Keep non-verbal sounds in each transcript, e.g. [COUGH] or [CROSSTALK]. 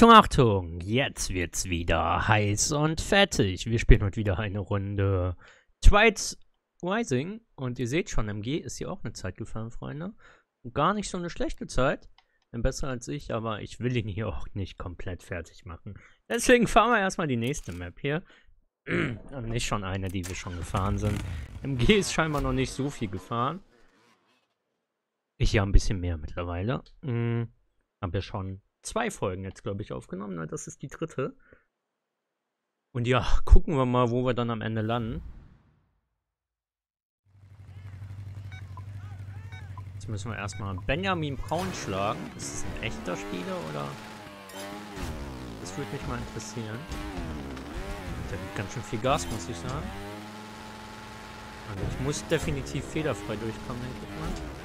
Achtung, Achtung, jetzt wird's wieder heiß und fettig. Wir spielen heute wieder eine Runde Twice Rising und ihr seht schon, MG ist hier auch eine Zeit gefahren, Freunde. Und gar nicht so eine schlechte Zeit. Besser als ich, aber ich will ihn hier auch nicht komplett fertig machen. Deswegen fahren wir erstmal die nächste Map hier. [CLEARS THROAT] nicht schon eine, die wir schon gefahren sind. MG ist scheinbar noch nicht so viel gefahren. Ich ja ein bisschen mehr mittlerweile. Hm, hab ja schon zwei Folgen jetzt, glaube ich, aufgenommen. Ne? Das ist die dritte. Und ja, [LAUGHS] gucken wir mal, wo wir dann am Ende landen. Jetzt müssen wir erstmal Benjamin Braun schlagen. Ist das ein echter Spieler oder? Das würde mich mal interessieren. Der gibt ganz schön viel Gas, muss ich sagen. Also ich muss definitiv fehlerfrei durchkommen, denke ich mal.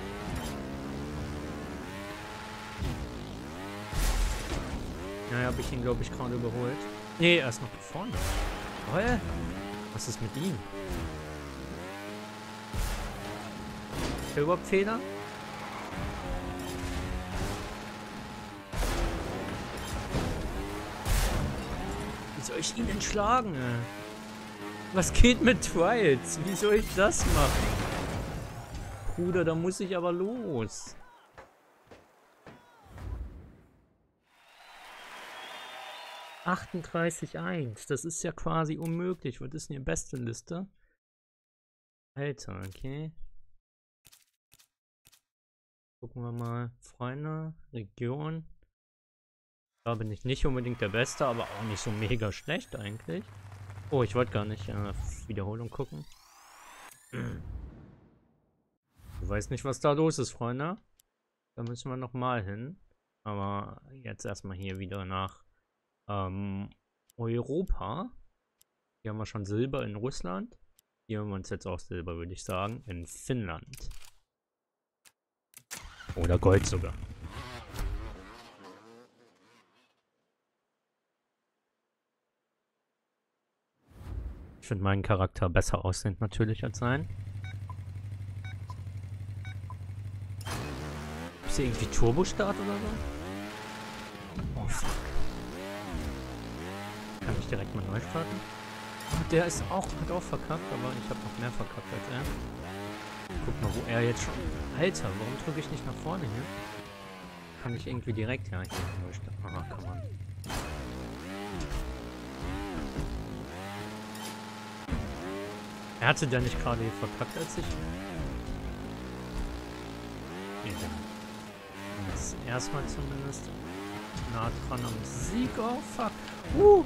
Naja, habe ich ihn, glaube ich, gerade überholt. Nee, er ist noch vorne. Toll. Was ist mit ihm? Ist überhaupt Fehler? Wie soll ich ihn denn schlagen? Was geht mit Trials? Wie soll ich das machen? Bruder, da muss ich aber los. 38,1. Das ist ja quasi unmöglich. Was ist denn die beste Liste? Alter, okay. Gucken wir mal. Freunde, Region. Da bin ich nicht unbedingt der Beste, aber auch nicht so mega schlecht eigentlich. Oh, ich wollte gar nicht äh, Wiederholung gucken. [CLEARS THROAT] Ich weiß nicht, was da los ist, Freunde. Da müssen wir nochmal hin. Aber jetzt erstmal hier wieder nach ähm, Europa. Hier haben wir schon Silber in Russland. Hier haben wir uns jetzt auch Silber, würde ich sagen, in Finnland. Oder Gold sogar. Ich finde meinen Charakter besser aussehend natürlich als sein. Ist hier irgendwie Turbo-Start oder so? Oh fuck. Kann ich direkt mal neu starten? Oh, der ist auch, hat auch verkackt, aber ich habe noch mehr verkackt als er. Guck mal, wo er jetzt schon... Alter, warum drücke ich nicht nach vorne hier? Kann ich irgendwie direkt... Ja, hier neu starten. Aha, kann man. Er hatte der nicht gerade verkackt als ich? Dann. Jetzt erstmal zumindest nah dran am Sieg. Oh, fuck. Uh.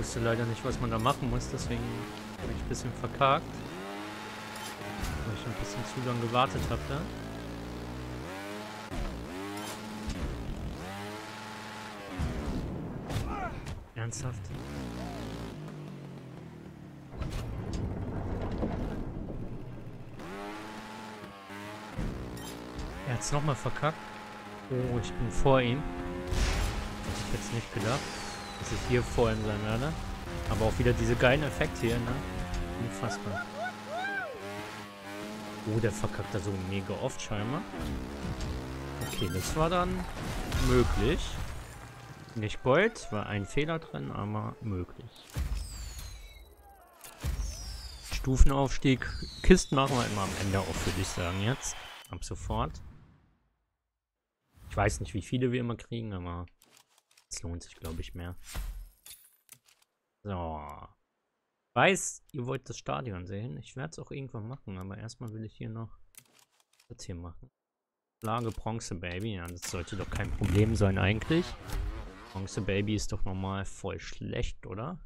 Wusste leider nicht, was man da machen muss, deswegen habe ich ein bisschen verkackt. Weil ich ein bisschen zu lange gewartet habe da. Ernsthaft? Er hat es nochmal verkackt. Oh, ich bin vor ihm. Hätte ich jetzt nicht gedacht dass ich hier vor ihm sein werde. Aber auch wieder diese geilen Effekte hier, ne? Unfassbar. Oh, der verkackt da so mega oft scheinbar. Okay, das war dann möglich. Nicht Gold, war ein Fehler drin, aber möglich. Stufenaufstieg. Kisten machen wir immer am Ende auf, würde ich sagen, jetzt. Ab sofort. Ich weiß nicht, wie viele wir immer kriegen, aber lohnt sich, glaube ich, mehr. So. Weiß, ihr wollt das Stadion sehen. Ich werde es auch irgendwann machen, aber erstmal will ich hier noch das hier machen. Lage Bronze Baby. Ja, das sollte doch kein Problem sein eigentlich. Bronze Baby ist doch normal voll schlecht, oder?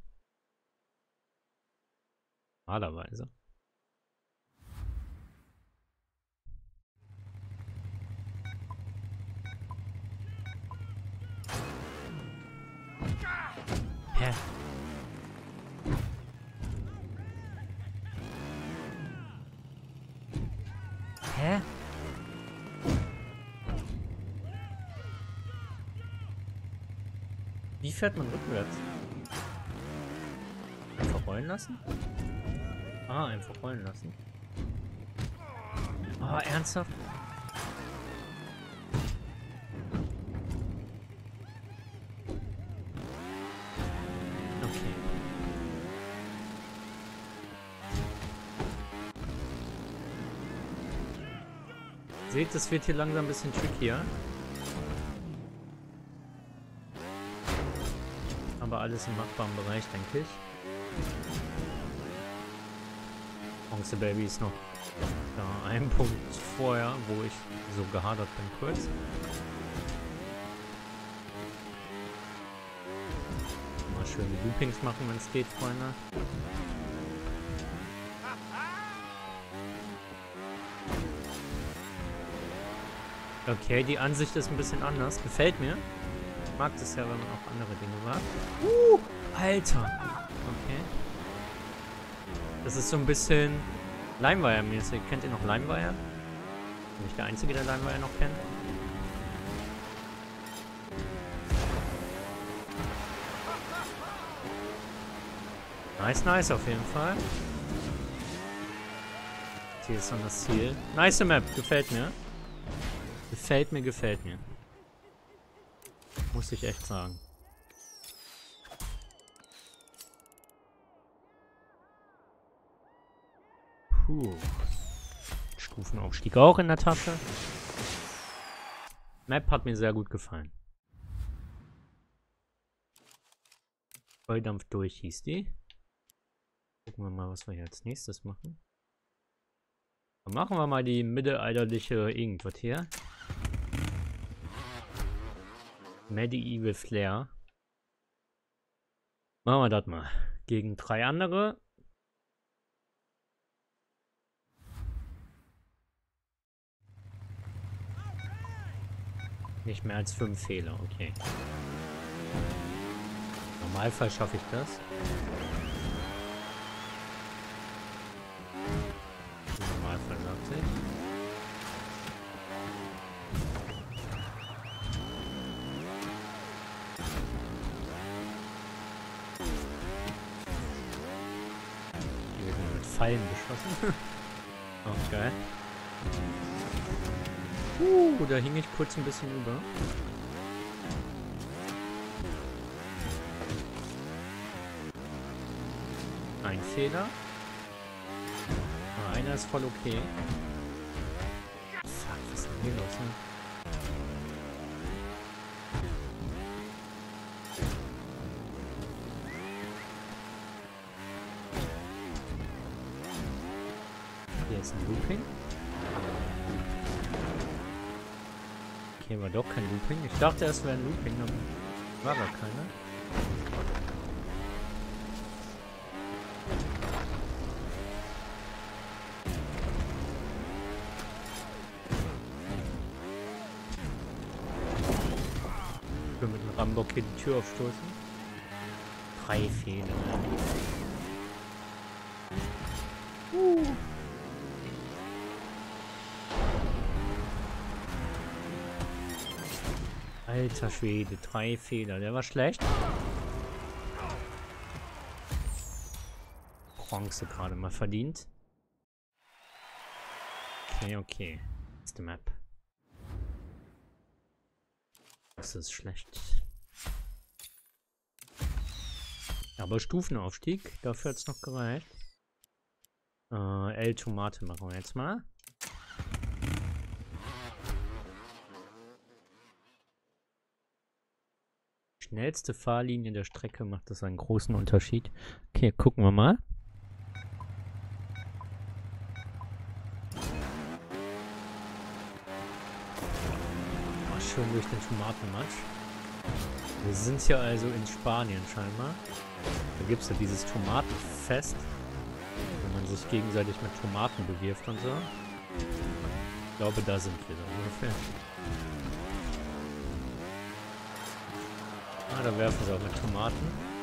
Normalerweise. Hä? Wie fährt man rückwärts? Einfach rollen lassen? Ah, einfach rollen lassen. Oh, ernsthaft? Seht, es wird hier langsam ein bisschen trickier. Aber alles im machbaren Bereich, denke ich. Bronze Baby ist noch da, ein Punkt vorher, wo ich so gehadert bin kurz. Mal schön die Loopings machen, wenn es geht, Freunde. Okay, die Ansicht ist ein bisschen anders. Gefällt mir. Ich mag das ja, wenn man auch andere Dinge mag. Uh, Alter. Okay. Das ist so ein bisschen Limewire-mäßig. Kennt ihr noch Limewire? Bin ich der Einzige, der Limewire noch kennt? Nice, nice auf jeden Fall. Hier ist dann das Ziel. Nice Map, gefällt mir. Gefällt mir, gefällt mir. Muss ich echt sagen. Puh. Stufenaufstieg auch in der Tasche. Map hat mir sehr gut gefallen. Volldampf durch hieß die. Gucken wir mal, was wir hier als nächstes machen. Dann machen wir mal die mittelalterliche irgendwas hier. Medieval Flair. Machen wir das mal. Gegen drei andere. Nicht mehr als fünf Fehler, okay. Im Normalfall schaffe ich das. Im Normalfall sagt sich. Hier wird mit Auch geil. Uh, da hing ich kurz ein bisschen über. Ein Fehler. Ah, einer ist voll okay. Fuck, was ist denn hier los, ne? Doch kein Looping. Ich dachte, es wäre ein Looping, aber war gar keiner. Ich will mit dem Rambock hier die Tür aufstoßen. Drei Fehler. Uh. Alter Schwede, drei Fehler. Der war schlecht. Bronze gerade mal verdient. Okay, okay. Ist die Map. Das ist schlecht. Aber Stufenaufstieg, dafür hat es noch gereicht. Äh, L-Tomate machen wir jetzt mal. Schnellste Fahrlinie der Strecke macht das einen großen Unterschied. Okay, gucken wir mal. Oh, schön durch den Tomatenmatsch. Wir sind hier also in Spanien scheinbar. Da gibt es ja dieses Tomatenfest, wo man sich gegenseitig mit Tomaten bewirft und so. Ich glaube, da sind wir so ungefähr. Ah, da werfen sie auch mit Tomaten.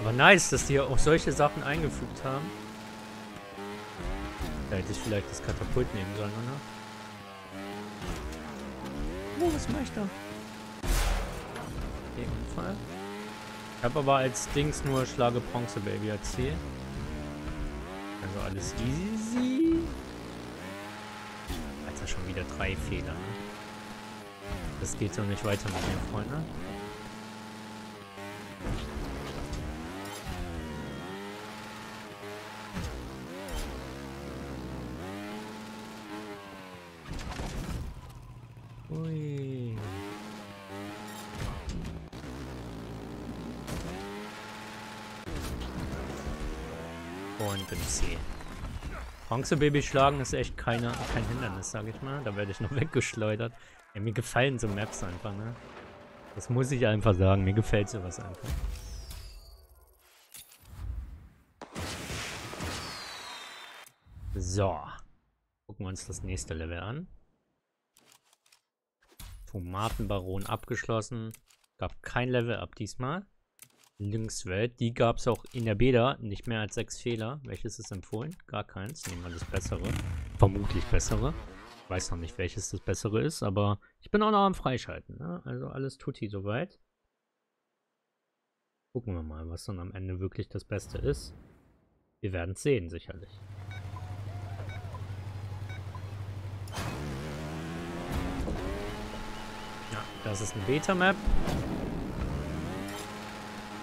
Aber nice, dass die auch solche Sachen eingefügt haben. Da hätte ich vielleicht das Katapult nehmen sollen, oder? Oh, was mache ich da? Okay, Unfall. Ich habe aber als Dings nur Schlage Bronze Baby als Ziel. Also alles easy. Alter, schon wieder drei Fehler. Ne? Das geht so nicht weiter mit mir, Freunde. Ui. Und im C. Bronzebaby schlagen ist echt keine, kein Hindernis, sag ich mal. Da werde ich noch [LAUGHS] weggeschleudert. Ja, mir gefallen so Maps einfach, ne? Das muss ich einfach sagen. Mir gefällt sowas einfach. So. Gucken wir uns das nächste Level an. Tomatenbaron abgeschlossen. Gab kein Level ab diesmal. Linkswelt, die gab es auch in der Beta. Nicht mehr als sechs Fehler. Welches ist empfohlen? Gar keins. Nehmen wir das Bessere. Vermutlich Bessere. Weiß noch nicht, welches das Bessere ist, aber ich bin auch noch am Freischalten. Ne? Also alles tutti soweit. Gucken wir mal, was dann am Ende wirklich das Beste ist. Wir werden es sehen, sicherlich. Ja, das ist eine Beta-Map.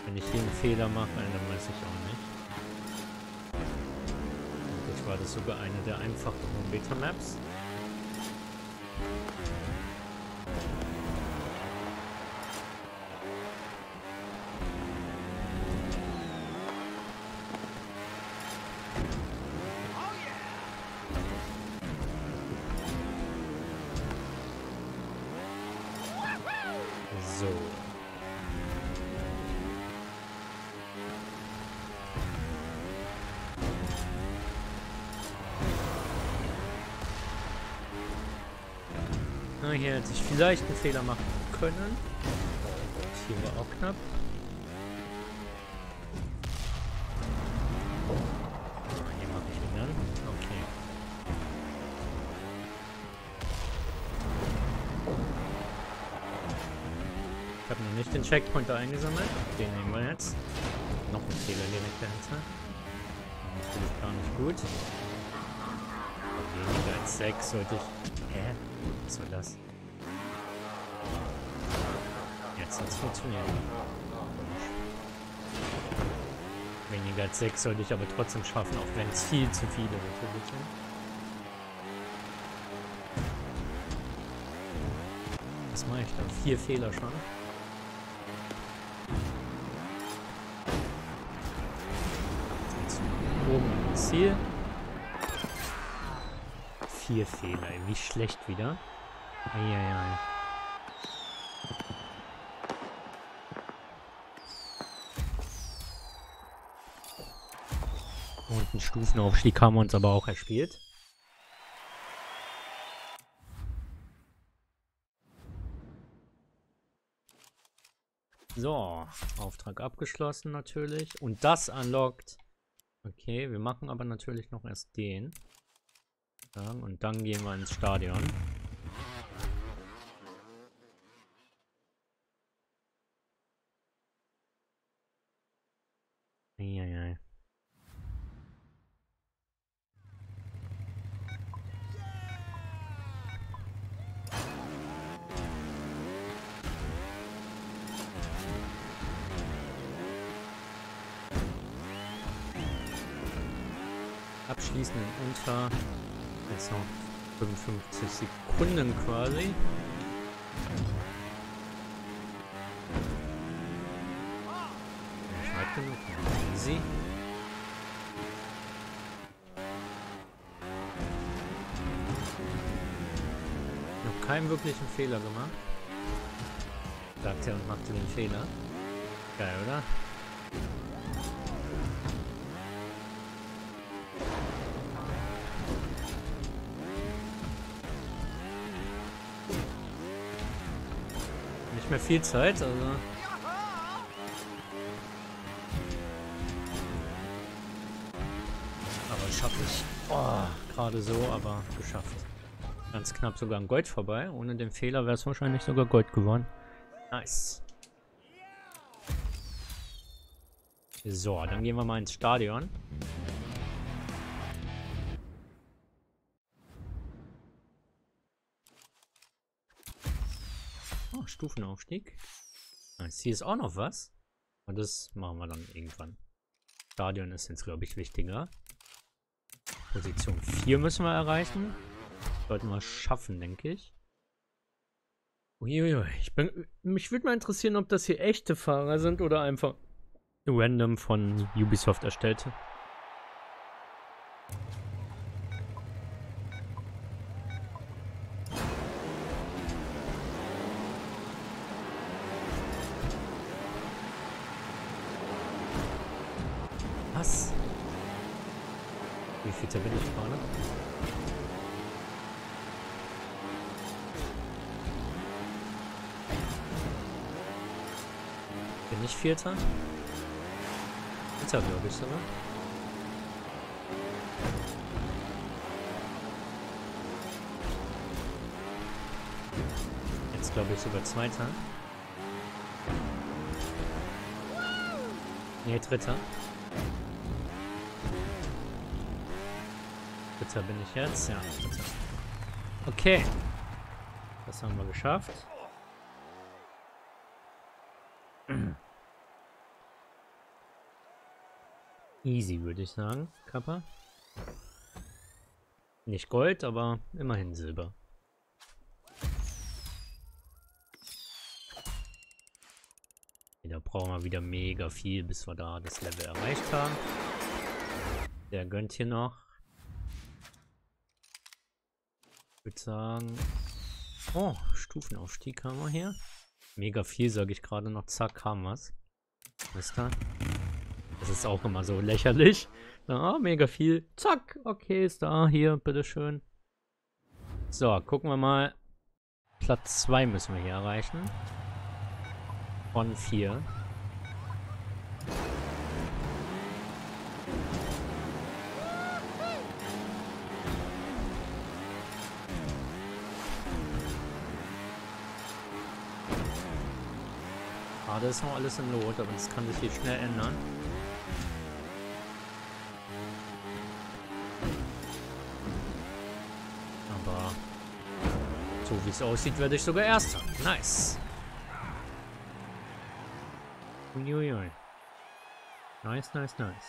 Wenn ich hier einen Fehler mache, dann weiß ich auch nicht. War das sogar eine der einfacheren Beta-Maps. Hier hätte ich vielleicht einen Fehler machen können. Hier war auch knapp. Ah, hier mache ich ihn dann. Okay. Ich habe noch nicht den Checkpointer eingesammelt. Den nehmen wir jetzt. Noch ein Fehler direkt dahinter. Ich gar nicht gut. Weniger als 6 sollte ich... Hä? Was soll das? Jetzt hat es funktioniert. Weniger als 6 sollte ich aber trotzdem schaffen, auch wenn es viel zu viele natürlich sind. Was mache ich dann? Vier Fehler schon. Oben ins Ziel. Vier Fehler, ey. wie schlecht wieder. Eieiei. Und einen Stufenaufstieg haben wir uns aber auch erspielt. So, Auftrag abgeschlossen natürlich. Und das unlockt. Okay, wir machen aber natürlich noch erst den. Und dann gehen wir ins Stadion. Eieiei. Abschließen in unter Jetzt noch 55 Sekunden quasi. Weit genug. Easy. Noch keinen wirklichen Fehler gemacht. Sagt er und machte den Fehler. Geil, oder? Mehr viel Zeit, also. Aber schaffe ich. Oh, gerade so, aber geschafft. Ganz knapp sogar ein Gold vorbei. Ohne den Fehler wäre es wahrscheinlich sogar Gold geworden. Nice. So, dann gehen wir mal ins Stadion. Stufenaufstieg. Nice. Hier ist auch noch was. Und das machen wir dann irgendwann. Stadion ist jetzt, glaube ich, wichtiger. Position 4 müssen wir erreichen. Sollten wir schaffen, denke ich. Uiuiui. Ich bin, mich würde mal interessieren, ob das hier echte Fahrer sind oder einfach random von Ubisoft erstellte. Was? Wie viel bin ich gerade? Bin ich Vierter? Vierter, glaube ich sogar. Jetzt glaube ich sogar Zweiter. Nee, Dritter. Dritter bin ich jetzt? Ja. Okay. Das haben wir geschafft. Easy, würde ich sagen, Kappa. Nicht Gold, aber immerhin Silber. Da brauchen wir wieder mega viel, bis wir da das Level erreicht haben. Der gönnt hier noch. Ich würde sagen... Oh, Stufenaufstieg haben wir hier. Mega viel, sage ich gerade noch. Zack, haben wir's. Wisst ihr? Das ist auch immer so lächerlich. Ah, mega viel. Zack, okay, ist da. Hier, bitteschön. So, gucken wir mal. Platz 2 müssen wir hier erreichen. Von 4. Gerade ist noch alles in Lot, aber das kann sich hier schnell ändern. Aber so wie es aussieht, werde ich sogar Erster. Nice. Uiuiui. Nice, nice, nice.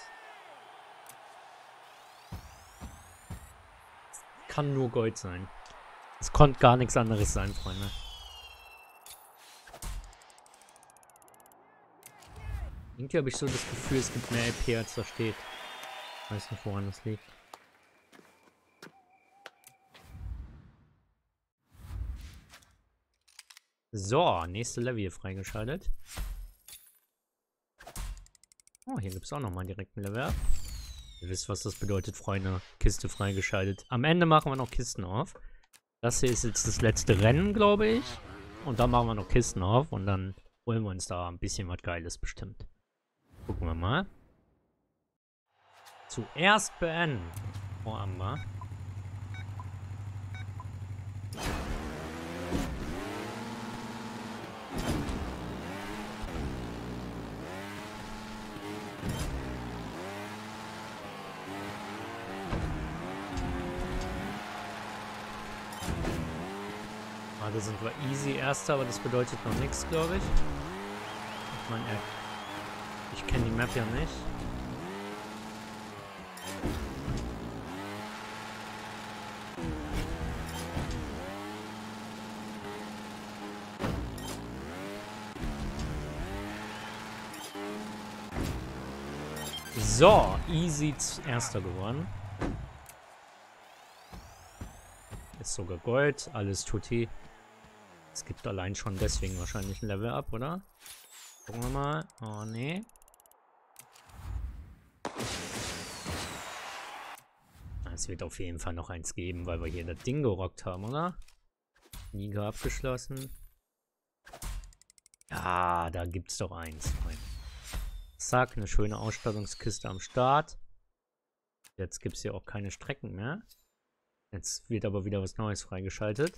Kann nur Gold sein. Es konnte gar nichts anderes sein, Freunde. Irgendwie habe ich so das Gefühl, es gibt mehr LP als da steht. Weiß nicht, woran das liegt. So, nächste Level freigeschaltet. Oh, hier gibt es auch nochmal direkt ein Level. Ihr wisst, was das bedeutet, Freunde. Kiste freigeschaltet. Am Ende machen wir noch Kisten auf. Das hier ist jetzt das letzte Rennen, glaube ich. Und dann machen wir noch Kisten auf und dann holen wir uns da ein bisschen was Geiles bestimmt. Gucken wir mal. Zuerst beenden. Frau Amber. Gerade sind wir easy Erster, aber das bedeutet noch nichts, glaube ich. Ich meine, ich kenne die Map ja nicht. So, easy erster geworden. Ist sogar Gold, alles tutti. Es gibt allein schon deswegen wahrscheinlich ein Level up, oder? Gucken wir mal. Oh, nee. Es wird auf jeden Fall noch eins geben, weil wir hier das Ding gerockt haben, oder? Liga abgeschlossen. Ja, da gibt's doch eins. Zack, eine schöne Ausstattungskiste am Start. Jetzt gibt es hier auch keine Strecken mehr. Jetzt wird aber wieder was Neues freigeschaltet.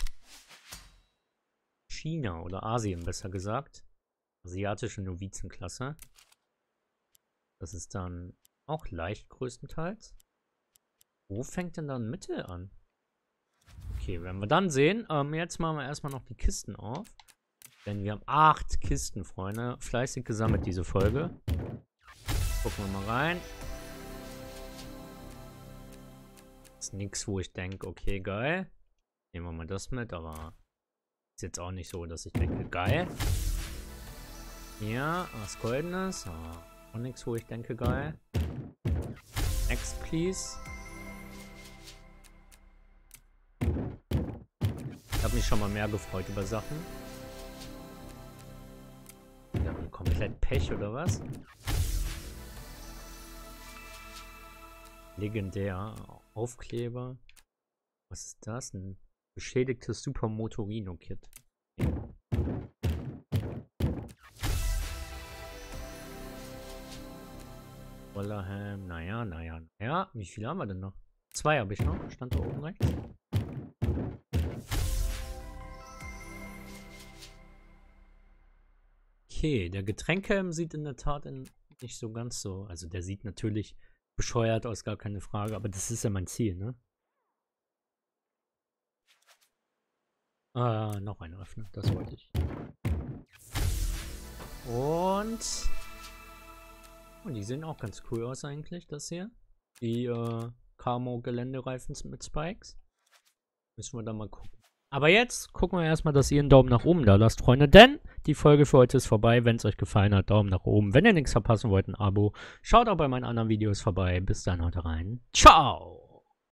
China oder Asien besser gesagt. Asiatische Novizenklasse. Das ist dann auch leicht größtenteils. Wo fängt denn dann Mitte an? Okay, werden wir dann sehen. Ähm, jetzt machen wir erstmal noch die Kisten auf. Denn wir haben acht Kisten, Freunde. Fleißig gesammelt, diese Folge. Gucken wir mal rein. Ist nichts, wo ich denke, okay, geil. Nehmen wir mal das mit, aber ist jetzt auch nicht so, dass ich denke, geil. Ja, was Goldenes. Auch nichts, wo ich denke, geil. Next, please. Ich habe mich schon mal mehr gefreut über Sachen. Wir komplett Pech, oder was? Legendär. Aufkleber. Was ist das? Ein beschädigtes Super Motorino-Kit. Rollerham, naja, naja, naja. Wie viele haben wir denn noch? Zwei habe ich noch. Stand da oben rechts. Okay, der Getränkehelm sieht in der Tat in, nicht so ganz so. Also der sieht natürlich bescheuert aus, gar keine Frage, aber das ist ja mein Ziel, ne? Ah, noch eine öffnen, das wollte ich. Und... Oh, die sehen auch ganz cool aus eigentlich, das hier. Die äh, Camo-Geländereifen mit Spikes. Müssen wir da mal gucken. Aber jetzt gucken wir erstmal, dass ihr einen Daumen nach oben da lasst, Freunde. Denn die Folge für heute ist vorbei. Wenn es euch gefallen hat, Daumen nach oben. Wenn ihr nichts verpassen wollt, ein Abo. Schaut auch bei meinen anderen Videos vorbei. Bis dann, haut rein. Ciao!